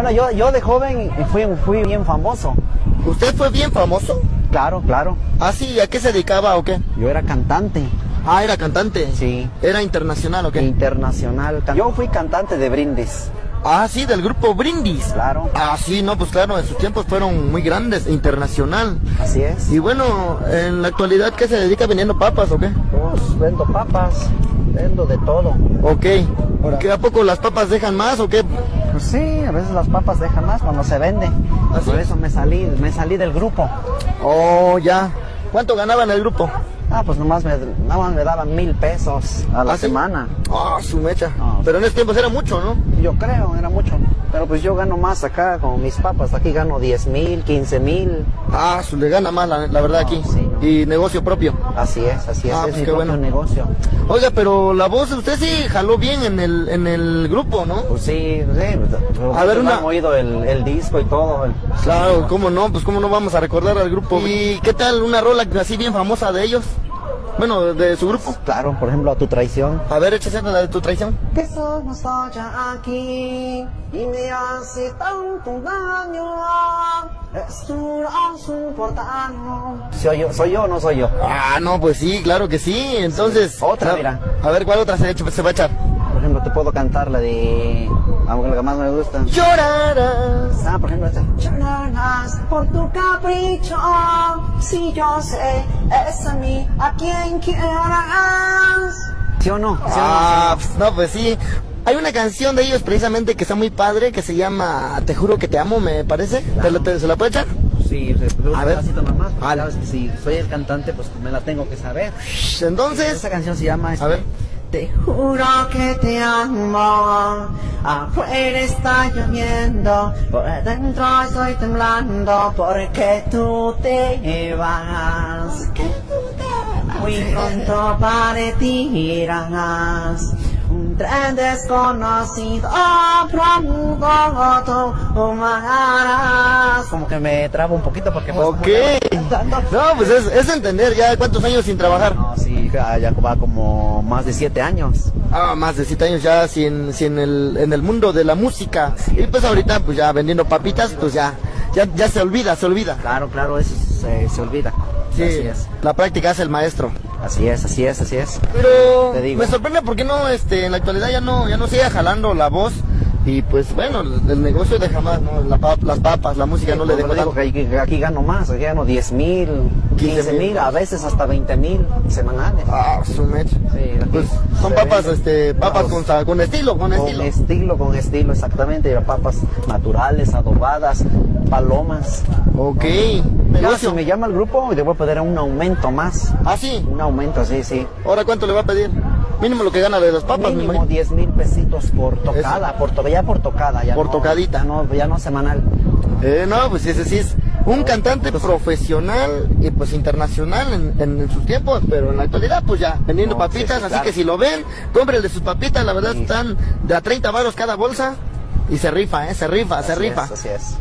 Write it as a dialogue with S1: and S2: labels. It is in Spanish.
S1: Bueno, yo, yo de joven fui, fui bien famoso.
S2: ¿Usted fue bien famoso?
S1: Claro, claro.
S2: Ah, sí, ¿a qué se dedicaba o qué?
S1: Yo era cantante.
S2: Ah, era cantante.
S1: Sí.
S2: ¿Era internacional o qué?
S1: Internacional. Yo fui cantante de Brindis.
S2: Ah, sí, del grupo Brindis.
S1: Claro.
S2: Ah, sí, no, pues claro, en sus tiempos fueron muy grandes, internacional.
S1: Así es.
S2: Y bueno, en la actualidad, ¿qué se dedica vendiendo papas o qué?
S1: Pues vendo papas, vendo de todo.
S2: Ok. ¿Que a poco las papas dejan más o qué?
S1: Pues sí, a veces las papas dejan más cuando se vende. Por eso me salí, me salí del grupo.
S2: Oh, ya. ¿Cuánto ganaba en el grupo?
S1: Ah, pues nomás me, nada más me daban mil pesos a la
S2: ¿Ah,
S1: semana.
S2: Ah, su mecha.
S1: Ah.
S2: Pero en ese tiempo era mucho, ¿no?
S1: Yo creo, era mucho. Pero pues yo gano más acá con mis papas. Aquí gano 10 mil, 15 mil.
S2: Ah, su le gana más, la, la verdad,
S1: No,
S2: aquí.
S1: sí, no.
S2: Y negocio propio.
S1: Así es, así es.
S2: Ah,
S1: es
S2: pues
S1: mi
S2: qué
S1: propio
S2: bueno.
S1: negocio.
S2: Oiga, pero la voz, usted sí jaló bien en el, en el grupo, ¿no?
S1: Pues sí, sí. pues,
S2: A ver, una-
S1: han oído el, el disco y todo. el-
S2: Claro, ¿cómo no? Pues cómo no vamos a recordar al grupo. ¿Y qué tal una rola así bien famosa de ellos? Bueno, de, de su grupo.
S1: Claro, por ejemplo, a tu traición.
S2: A ver, échese la de tu traición.
S1: Que solo estoy aquí y me hace tanto daño. Es. ¿Soy yo, ¿Soy yo o no soy yo?
S2: Ah, no, pues sí, claro que sí. Entonces.
S1: Otra,
S2: a-
S1: mira.
S2: A ver, ¿cuál otra se, se va a echar?
S1: Por ejemplo, te puedo cantar la de. Aunque la que más me gusta.
S2: Llorarás.
S1: Ah, por ejemplo, esta. Llorarás por tu capricho. Si yo sé, es a mí a quien quieras. ¿Sí o no? ¿Sí o no?
S2: Ah, pues, no, pues sí. Hay una canción de ellos precisamente que está muy padre que se llama Te juro que te amo, me parece. ¿Te, la- te- ¿Se la puede echar?
S1: Sí,
S2: A
S1: un
S2: ver.
S1: nomás.
S2: Ah,
S1: sabes que si soy el cantante, pues me la tengo que saber.
S2: Entonces.
S1: Esa canción se llama. este,
S2: A ver.
S1: Te juro que te amo. Afuera está lloviendo. Por dentro estoy temblando. Porque tú te vas. Muy pronto partirás. Un tren desconocido pronto tomarás. Como que me trabo un poquito porque pues,
S2: Ok. No, pues es, es entender ya cuántos años sin trabajar.
S1: No, sí, ya ya va como más de siete años.
S2: Ah, más de siete años ya sin, sin el, en el mundo de la música. Y pues ahorita, pues ya vendiendo papitas, pues ya, ya, ya se olvida, se olvida.
S1: Claro, claro, eso se, se olvida.
S2: Sí,
S1: Así es.
S2: la práctica hace el maestro.
S1: Así es, así es, así es.
S2: Pero
S1: Te digo.
S2: me sorprende porque no, este, en la actualidad ya no, ya no sigue jalando la voz. Y pues bueno, el, negocio de jamás, ¿no? La pa- las papas, la música no le dejo
S1: digo que aquí, aquí gano más, aquí gano 10 mil, 15 mil, a veces hasta 20 mil semanales.
S2: Ah, su mecha.
S1: Sí,
S2: Pues son papas,
S1: vende.
S2: este, papas con, con estilo, con
S1: Con
S2: estilo.
S1: estilo, con estilo, exactamente. Papas naturales, adobadas, palomas.
S2: Ok.
S1: Ya, si me llama el grupo, le voy a pedir un aumento más.
S2: Ah, sí.
S1: Un aumento, sí, sí.
S2: Ahora, ¿cuánto le va a pedir? Mínimo lo que gana de las papas,
S1: Mínimo
S2: imagino.
S1: 10 mil pesitos por tocada, por to- ya por tocada. Ya
S2: Por
S1: no-
S2: tocadita.
S1: Ya no, ya no semanal.
S2: Eh, no, pues ese sí es un cantante profesional y pues internacional en, en- en sus tiempos, pero en la actualidad pues ya vendiendo
S1: No, sí,
S2: papitas,
S1: sí,
S2: así
S1: claro.
S2: que si lo ven, cómprenle sus papitas, la verdad
S1: Sí.
S2: están de a 30 varos cada bolsa y se rifa, eh, se rifa, se rifa.
S1: es, así es.